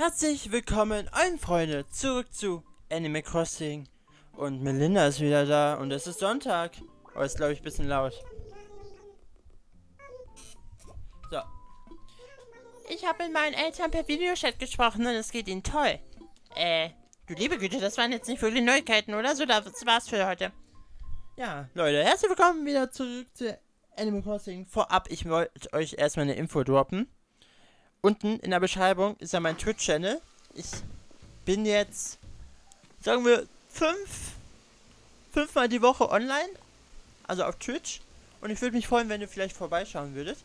Herzlich willkommen, allen Freunde, zurück zu Animal Crossing. Und Melinda ist wieder da und es ist Sonntag. Aber ist, glaube ich, ein bisschen laut. So. Ich habe mit meinen Eltern per Videochat gesprochen und es geht ihnen toll. Äh, du liebe Güte, das waren jetzt nicht wirklich Neuigkeiten, oder? So, das war's für heute. Ja, Leute, herzlich willkommen wieder zurück zu Animal Crossing. Vorab, ich wollte euch erstmal eine Info droppen. Unten in der Beschreibung ist ja mein Twitch-Channel. Ich bin jetzt, sagen wir, fünf, fünfmal die Woche online. Also auf Twitch. Und ich würde mich freuen, wenn du vielleicht vorbeischauen würdet.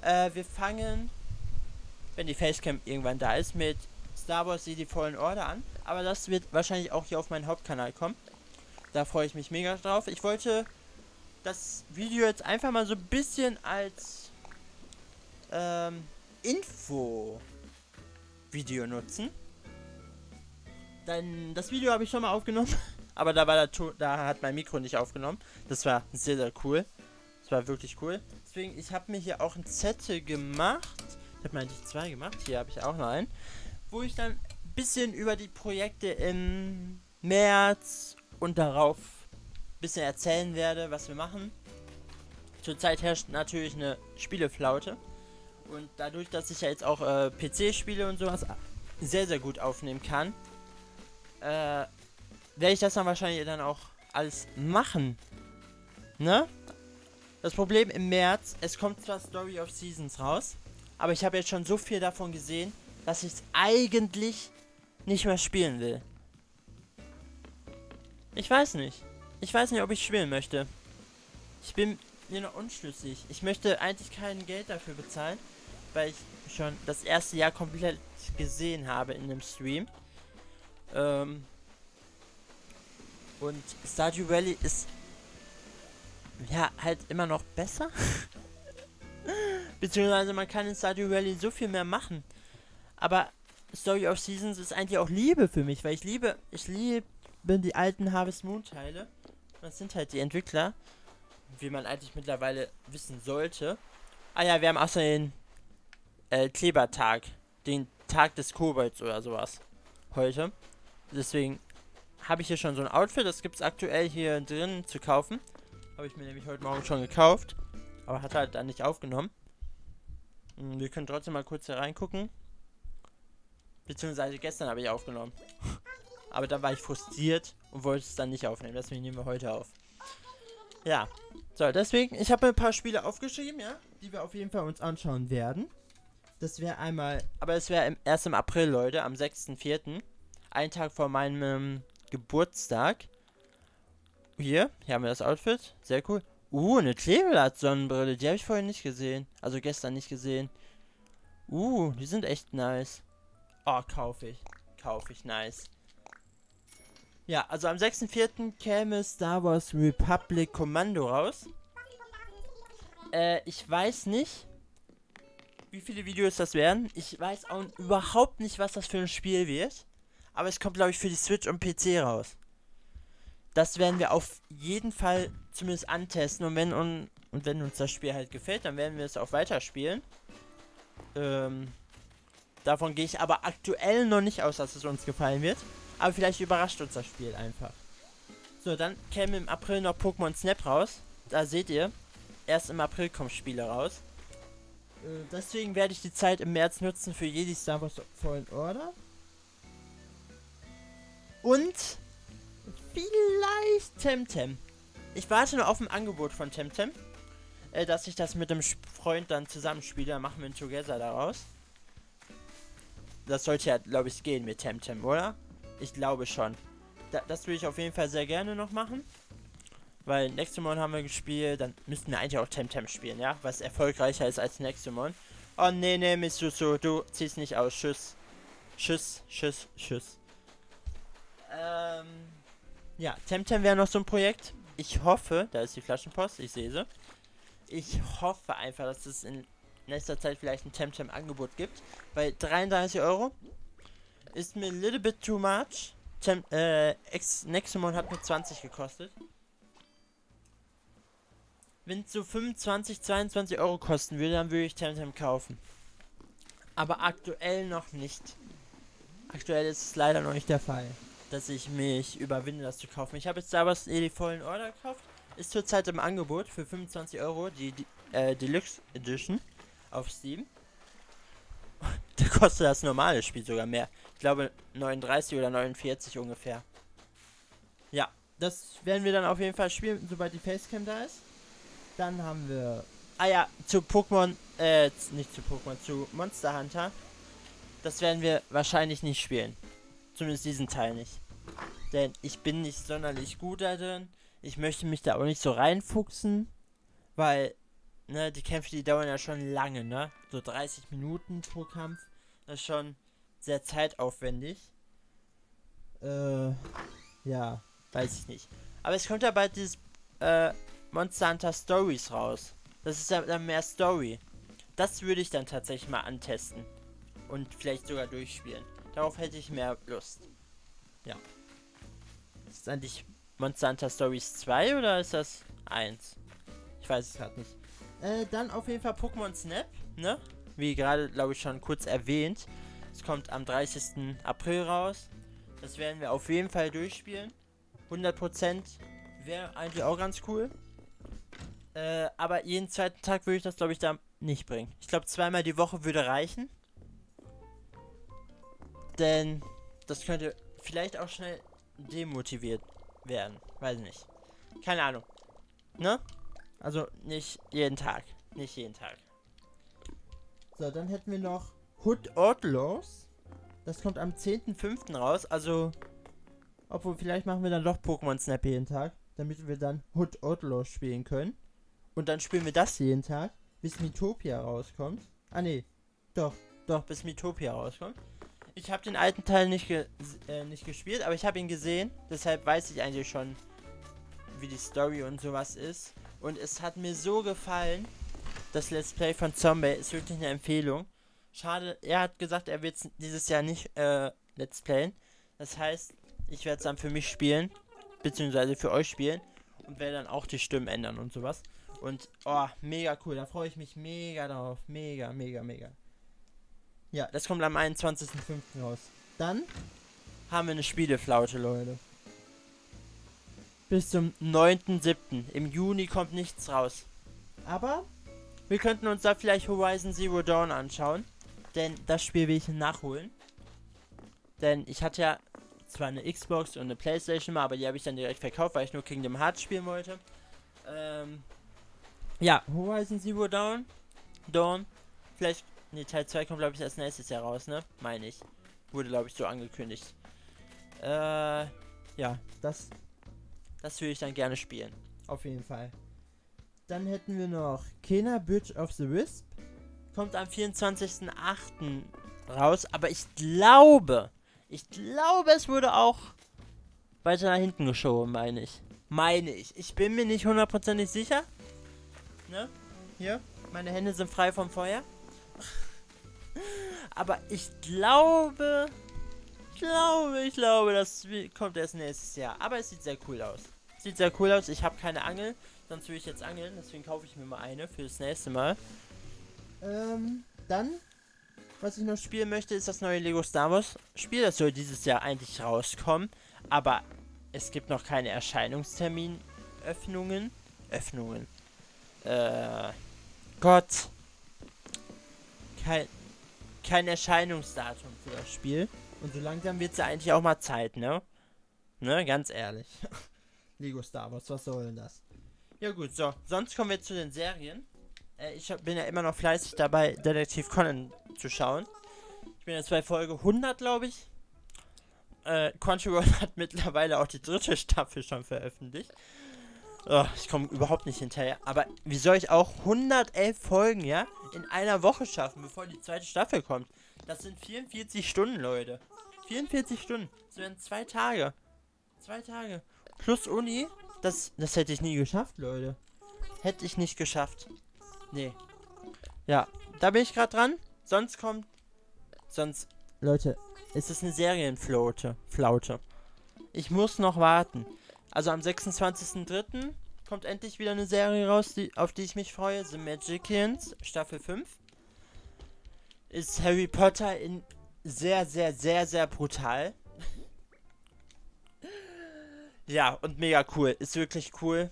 Äh, wir fangen, wenn die Facecam irgendwann da ist, mit Star Wars Jedi Fallen Order an. Aber das wird wahrscheinlich auch hier auf meinen Hauptkanal kommen. Da freue ich mich mega drauf. Ich wollte das Video jetzt einfach mal so ein bisschen als ähm, Info-Video nutzen. Dann das Video habe ich schon mal aufgenommen, aber da war der da hat mein Mikro nicht aufgenommen. Das war sehr sehr cool. Das war wirklich cool. Deswegen ich habe mir hier auch ein Zettel gemacht. Ich habe mir eigentlich zwei gemacht. Hier habe ich auch noch einen, wo ich dann ein bisschen über die Projekte im März und darauf ein bisschen erzählen werde, was wir machen. Zurzeit herrscht natürlich eine Spieleflaute. Und dadurch, dass ich ja jetzt auch äh, PC-Spiele und sowas sehr, sehr gut aufnehmen kann, äh, werde ich das dann wahrscheinlich dann auch alles machen. Ne? Das Problem im März, es kommt zwar Story of Seasons raus, aber ich habe jetzt schon so viel davon gesehen, dass ich es eigentlich nicht mehr spielen will. Ich weiß nicht. Ich weiß nicht, ob ich spielen möchte. Ich bin mir noch unschlüssig. Ich möchte eigentlich kein Geld dafür bezahlen, weil ich schon das erste Jahr komplett gesehen habe in dem Stream. Ähm und Stardew Valley ist ja halt immer noch besser. Beziehungsweise man kann in Stardew Valley so viel mehr machen. Aber Story of Seasons ist eigentlich auch Liebe für mich, weil ich liebe, ich liebe die alten Harvest Moon Teile. Das sind halt die Entwickler, wie man eigentlich mittlerweile wissen sollte. Ah ja, wir haben außerdem äh, Klebertag. Den Tag des Kobolds oder sowas. Heute. Deswegen habe ich hier schon so ein Outfit. Das gibt es aktuell hier drin zu kaufen. Habe ich mir nämlich heute Morgen schon gekauft. Aber hat halt dann nicht aufgenommen. Hm, wir können trotzdem mal kurz hier reingucken. Beziehungsweise gestern habe ich aufgenommen. Aber dann war ich frustriert und wollte es dann nicht aufnehmen. Deswegen nehmen wir heute auf. Ja. So, deswegen, ich habe ein paar Spiele aufgeschrieben, ja, die wir auf jeden Fall uns anschauen werden. Das wäre einmal, aber es wäre erst im April, Leute, am 6.4. Ein Tag vor meinem Geburtstag. Hier, hier haben wir das Outfit. Sehr cool. Uh, eine Kleeblatt-Sonnenbrille. Die habe ich vorher nicht gesehen. Also gestern nicht gesehen. Uh, die sind echt nice. Oh, kaufe ich. Kaufe ich, nice. Ja, also am 6.4. käme Star Wars Republic Commando raus. Äh, ich weiß nicht, wie viele Videos das werden. Ich weiß auch überhaupt nicht, was das für ein Spiel wird. Aber es kommt, glaube ich, für die Switch und PC raus. Das werden wir auf jeden Fall zumindest antesten. Und wenn, un und wenn uns das Spiel halt gefällt, dann werden wir es auch weiterspielen. Ähm, davon gehe ich aber aktuell noch nicht aus, dass es uns gefallen wird. Aber vielleicht überrascht uns das Spiel einfach. So, dann käme im April noch Pokémon Snap raus. Da seht ihr, erst im April kommen Spiele raus. Äh, deswegen werde ich die Zeit im März nutzen für Jedi Star Wars Fallen Order. Und vielleicht Temtem. Ich warte nur auf ein Angebot von Temtem. Äh, dass ich das mit dem Freund dann zusammenspiele. Dann machen wir ein Together daraus. Das sollte ja, glaube ich, gehen mit Temtem, oder? Ich glaube schon. Da, das würde ich auf jeden Fall sehr gerne noch machen. Weil Nexomon haben wir gespielt, dann müssten wir eigentlich auch Temtem spielen, ja? Was erfolgreicher ist als Nexomon. Oh nee, nee, Misusu, du ziehst nicht aus. Tschüss. Tschüss, tschüss, tschüss. Ähm. Ja, Temtem wäre noch so ein Projekt. Ich hoffe, da ist die Flaschenpost, ich sehe sie. Ich hoffe einfach, dass es in nächster Zeit vielleicht ein Temtem-Angebot gibt. Weil 33 Euro ist mir a little bit too much. Tem äh, Nexomon hat nur 20 gekostet. Wenn es so 25, 22 Euro kosten würde, dann würde ich Temtem kaufen. Aber aktuell noch nicht. aktuell ist es leider noch nicht der Fall, dass ich mich überwinde, das zu kaufen. Ich habe jetzt Star Wars Jedi Fallen Order gekauft. Ist zurzeit im Angebot für 25 Euro die, die äh, Deluxe Edition auf Steam. da kostet das normale Spiel sogar mehr. Glaube 39 oder 49 ungefähr. Ja, das werden wir dann auf jeden Fall spielen, sobald die Facecam da ist. Dann haben wir. Ah ja, zu Pokémon, äh, nicht zu Pokémon, zu Monster Hunter. Das werden wir wahrscheinlich nicht spielen. Zumindest diesen Teil nicht. Denn ich bin nicht sonderlich gut da drin. Ich möchte mich da auch nicht so reinfuchsen. Weil, ne, die Kämpfe, die dauern ja schon lange, ne? So 30 Minuten pro Kampf. Das ist schon sehr zeitaufwendig. Äh, ja, weiß ich nicht. Aber es kommt ja bald dieses, äh, Monster Hunter Stories raus. Das ist ja dann mehr Story. Das würde ich dann tatsächlich mal antesten. Und vielleicht sogar durchspielen. Darauf hätte ich mehr Lust. Ja. Ist das eigentlich Monster Hunter Stories 2 oder ist das 1? Ich weiß es gerade nicht. Äh, dann auf jeden Fall Pokémon Snap, ne? Wie gerade, glaube ich, schon kurz erwähnt. Es kommt am 30. April raus. Das werden wir auf jeden Fall durchspielen. 100% wäre eigentlich auch ganz cool. Äh, aber jeden zweiten Tag würde ich das, glaube ich, da nicht bringen. Ich glaube, zweimal die Woche würde reichen. Denn das könnte vielleicht auch schnell demotiviert werden. Weiß nicht. Keine Ahnung. Ne? Also nicht jeden Tag. Nicht jeden Tag. So, dann hätten wir noch Hood Outlaws. Das kommt am 10.05. raus. Also, obwohl vielleicht machen wir dann doch Pokémon Snap jeden Tag. Damit wir dann Hood Outlaws spielen können. Und dann spielen wir das jeden Tag, bis Mitopia rauskommt. Ah nee, doch, doch, bis Mitopia rauskommt. Ich habe den alten Teil nicht, ge äh, nicht gespielt, aber ich habe ihn gesehen. Deshalb weiß ich eigentlich schon, wie die Story und sowas ist. Und es hat mir so gefallen. Das Let's Play von Zombie ist wirklich eine Empfehlung. Schade, er hat gesagt, er wird dieses Jahr nicht äh, Let's Playen. Das heißt, ich werde es dann für mich spielen, beziehungsweise für euch spielen und werde dann auch die Stimmen ändern und sowas. Und, oh, mega cool. Da freue ich mich mega drauf. Mega, mega, mega. Ja, das kommt am 21.05. raus. Dann haben wir eine Spieleflaute, Leute. Bis zum 9.07. Im Juni kommt nichts raus. Aber wir könnten uns da vielleicht Horizon Zero Dawn anschauen. Denn das Spiel will ich nachholen. Denn ich hatte ja zwar eine Xbox und eine Playstation aber die habe ich dann direkt verkauft, weil ich nur Kingdom Hearts spielen wollte. Ähm, ja, Horizon Zero Dawn. Dawn. Vielleicht. Ne, Teil 2 kommt, glaube ich, erst nächstes Jahr raus, ne? Meine ich. Wurde, glaube ich, so angekündigt. Äh. Ja, das. Das würde ich dann gerne spielen. Auf jeden Fall. Dann hätten wir noch Kena Bridge of the Wisp. Kommt am 24.08. raus. Aber ich glaube. Ich glaube, es wurde auch weiter nach hinten geschoben, meine ich. Meine ich. Ich bin mir nicht hundertprozentig sicher ne? Hier, meine Hände sind frei vom Feuer. Aber ich glaube, ich glaube, ich glaube, das kommt erst nächstes Jahr. Aber es sieht sehr cool aus. Sieht sehr cool aus. Ich habe keine Angel, sonst würde ich jetzt angeln. Deswegen kaufe ich mir mal eine für das nächste Mal. Ähm, dann, was ich noch spielen möchte, ist das neue Lego Star Wars Spiel. Das soll dieses Jahr eigentlich rauskommen. Aber es gibt noch keine Erscheinungstermin-Öffnungen. Öffnungen. Äh, Gott. Kein, kein Erscheinungsdatum für das Spiel. Und so langsam wird es ja eigentlich auch mal Zeit, ne? Ne, ganz ehrlich. Lego Star Wars, was soll denn das? Ja gut, so. Sonst kommen wir zu den Serien. Äh, ich bin ja immer noch fleißig dabei, Detektiv Conan zu schauen. Ich bin jetzt bei Folge 100, glaube ich. Äh, Crunchyroll hat mittlerweile auch die dritte Staffel schon veröffentlicht. Oh, ich komme überhaupt nicht hinterher. Aber wie soll ich auch 111 Folgen, ja, in einer Woche schaffen, bevor die zweite Staffel kommt? Das sind 44 Stunden, Leute. 44 Stunden. Das wären zwei Tage. Zwei Tage. Plus Uni. Das, das hätte ich nie geschafft, Leute. Hätte ich nicht geschafft. Nee. Ja, da bin ich gerade dran. Sonst kommt. Sonst. Leute, es ist eine Serienflaute. Flaute. Ich muss noch warten. Also am 26.03. kommt endlich wieder eine Serie raus, die, auf die ich mich freue. The Magicians, Staffel 5. Ist Harry Potter in sehr, sehr, sehr, sehr brutal. ja, und mega cool. Ist wirklich cool.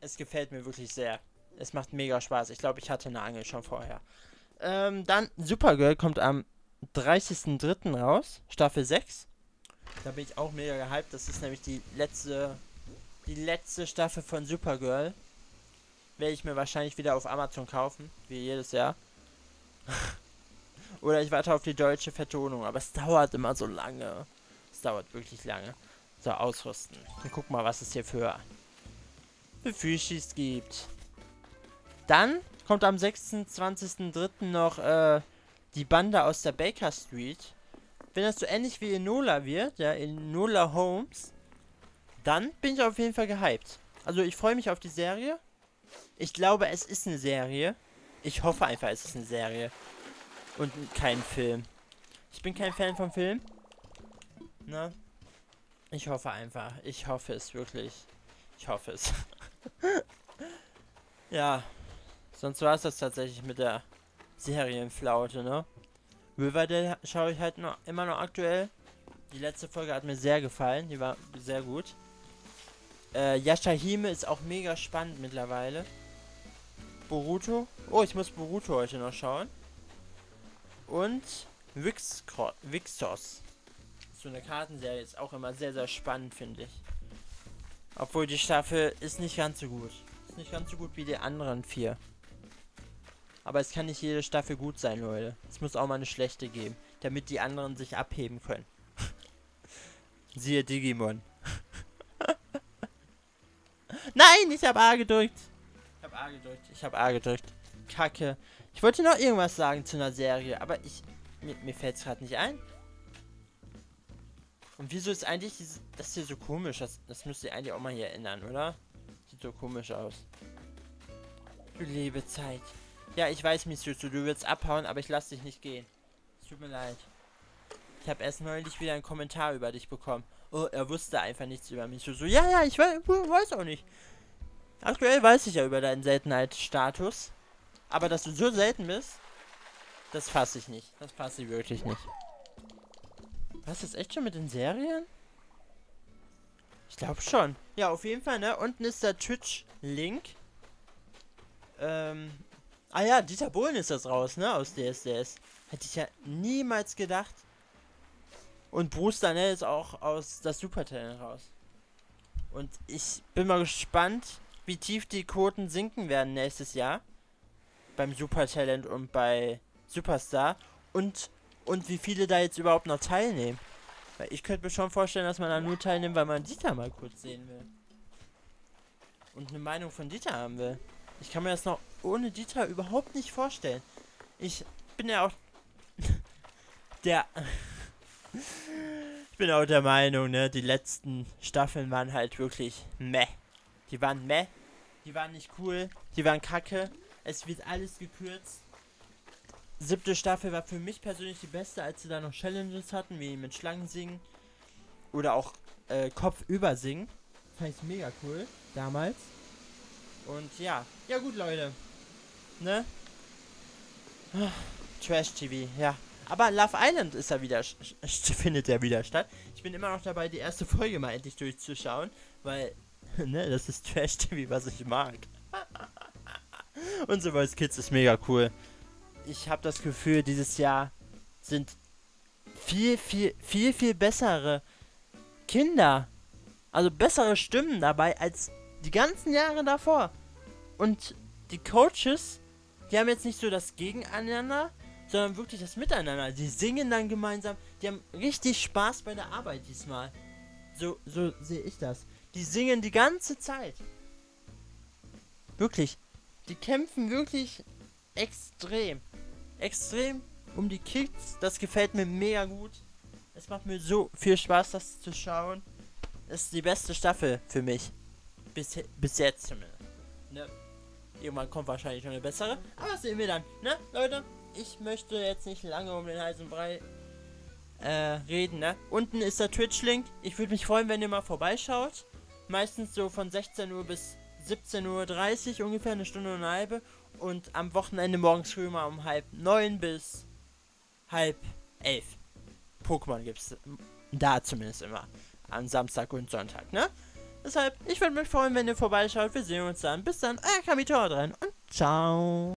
Es gefällt mir wirklich sehr. Es macht mega Spaß. Ich glaube, ich hatte eine Angel schon vorher. Ähm, dann Supergirl kommt am 30.03. raus. Staffel 6. Da bin ich auch mega gehypt. Das ist nämlich die letzte, die letzte Staffel von Supergirl. Werde ich mir wahrscheinlich wieder auf Amazon kaufen, wie jedes Jahr. Oder ich warte auf die deutsche Vertonung, aber es dauert immer so lange. Es dauert wirklich lange. So, ausrüsten. Und guck mal, was es hier für, für Fischis gibt. Dann kommt am 26.03. noch äh, die Bande aus der Baker Street. Wenn das so ähnlich wie Enola wird, ja, Enola Holmes, dann bin ich auf jeden Fall gehypt. Also ich freue mich auf die Serie. Ich glaube, es ist eine Serie. Ich hoffe einfach, es ist eine Serie. Und kein Film. Ich bin kein Fan vom Film. Ne? Ich hoffe einfach. Ich hoffe es wirklich. Ich hoffe es. ja. Sonst war es das tatsächlich mit der Serienflaute, ne? Riverdale schaue ich halt noch immer noch aktuell. Die letzte Folge hat mir sehr gefallen. Die war sehr gut. Äh, Yashahime ist auch mega spannend mittlerweile. Boruto. Oh, ich muss Boruto heute noch schauen. Und Vixos. So eine Kartenserie ist auch immer sehr, sehr spannend, finde ich. Obwohl die Staffel ist nicht ganz so gut. Ist nicht ganz so gut wie die anderen vier. Aber es kann nicht jede Staffel gut sein, Leute. Es muss auch mal eine schlechte geben, damit die anderen sich abheben können. Siehe Digimon. Nein, ich habe A gedrückt. Ich habe A gedrückt. Ich habe A gedrückt. Kacke. Ich wollte noch irgendwas sagen zu einer Serie, aber ich. Mir, mir fällt es gerade nicht ein. Und wieso ist eigentlich dieses, das hier so komisch? Das, das müsst ihr eigentlich auch mal hier ändern, oder? Sieht so komisch aus. Du liebe Zeit. Ja, ich weiß, Misuzu, du willst abhauen, aber ich lass dich nicht gehen. Es tut mir leid. Ich habe erst neulich wieder einen Kommentar über dich bekommen. Oh, er wusste einfach nichts über Misuzu. Ja, ja, ich weiß, weiß auch nicht. Aktuell weiß ich ja über deinen Seltenheitsstatus. Aber dass du so selten bist, das fasse ich nicht. Das fasse ich wirklich nicht. Was ist echt schon mit den Serien? Ich glaube schon. Ja, auf jeden Fall, ne? Unten ist der Twitch-Link. Ähm, Ah ja, Dieter Bohlen ist das raus, ne? Aus DSDS. Hätte ich ja niemals gedacht. Und Bruce Danell ist auch aus das Supertalent raus. Und ich bin mal gespannt, wie tief die Quoten sinken werden nächstes Jahr. Beim Supertalent und bei Superstar. Und, und wie viele da jetzt überhaupt noch teilnehmen. Weil ich könnte mir schon vorstellen, dass man da nur teilnimmt, weil man Dieter mal kurz sehen will. Und eine Meinung von Dieter haben will. Ich kann mir das noch ohne Dieter überhaupt nicht vorstellen. Ich bin ja auch der ich bin auch der Meinung, ne, die letzten Staffeln waren halt wirklich meh. Die waren meh, die waren nicht cool, die waren kacke. Es wird alles gekürzt. Siebte Staffel war für mich persönlich die beste, als sie da noch Challenges hatten, wie mit Schlangen singen oder auch äh, Kopf über singen. Fand ich mega cool damals. Und ja, ja gut, Leute. Ne? Trash TV, ja. Aber Love Island ist ja wieder, findet ja wieder statt. Ich bin immer noch dabei, die erste Folge mal endlich durchzuschauen, weil, ne, das ist Trash TV, was ich mag. Und so Voice Kids ist mega cool. Ich habe das Gefühl, dieses Jahr sind viel, viel, viel, viel bessere Kinder, also bessere Stimmen dabei als die ganzen Jahre davor. Und die Coaches, die haben jetzt nicht so das Gegeneinander, sondern wirklich das Miteinander. Die singen dann gemeinsam. Die haben richtig Spaß bei der Arbeit diesmal. So, so sehe ich das. Die singen die ganze Zeit. Wirklich. Die kämpfen wirklich extrem. Extrem um die Kids. Das gefällt mir mega gut. Es macht mir so viel Spaß, das zu schauen. Das ist die beste Staffel für mich. Bis, bis jetzt zumindest. Ne? Irgendwann kommt wahrscheinlich noch eine bessere. Aber das sehen wir dann. Ne, Leute? Ich möchte jetzt nicht lange um den heißen Brei äh, reden, ne? Unten ist der Twitch-Link. Ich würde mich freuen, wenn ihr mal vorbeischaut. Meistens so von 16 Uhr bis 17.30 Uhr ungefähr, eine Stunde und eine halbe. Und am Wochenende morgens früh mal um halb neun bis halb elf. Pokémon gibt es da zumindest immer. Am Samstag und Sonntag, ne? Deshalb, ich würde mich freuen, wenn ihr vorbeischaut. Wir sehen uns dann. Bis dann, euer Kamitor dran und ciao.